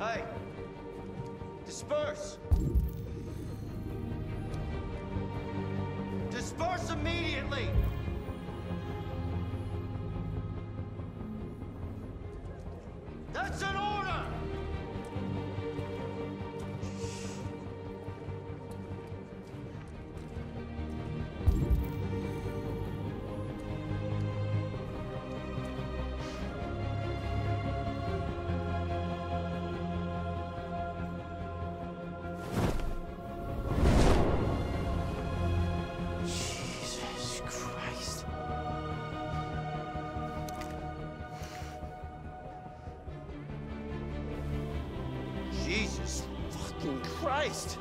Hey! Disperse! Disperse immediately! Fucking Christ!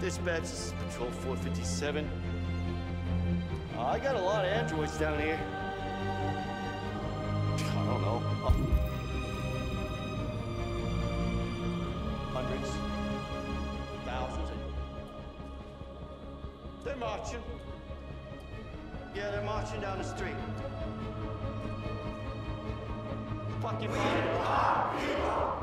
Dispatch, this is Patrol 457. Uh, I got a lot of androids down here. I don't know. uh, Hundreds. Thousands. They're marching. Yeah, they're marching down the street. Paquipá! Viva!